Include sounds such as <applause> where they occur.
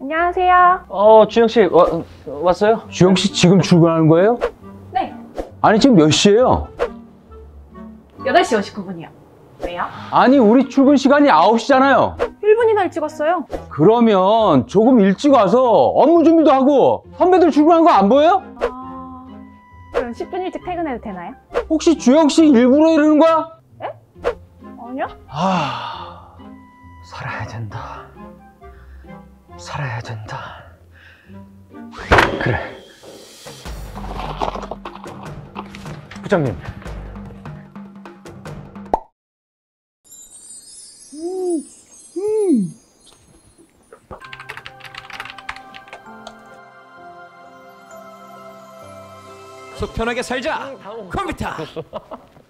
안녕하세요. 어, 주영 씨 와, 왔어요? 주영 씨 지금 출근하는 거예요? 네. 아니 지금 몇 시예요? 8시 59분이요. 왜요? 아니 우리 출근 시간이 9시잖아요. 1분이나 일찍 왔어요. 그러면 조금 일찍 와서 업무 준비도 하고 선배들 출근하는 거안 보여요? 아... 그럼 10분 일찍 퇴근해도 되나요? 혹시 주영 씨 일부러 이러는 거야? 아니요. 아, 살아야 된다. 살아야 된다. 그래. 부장님. 속 편하게 살자. 컴퓨터 <laughs>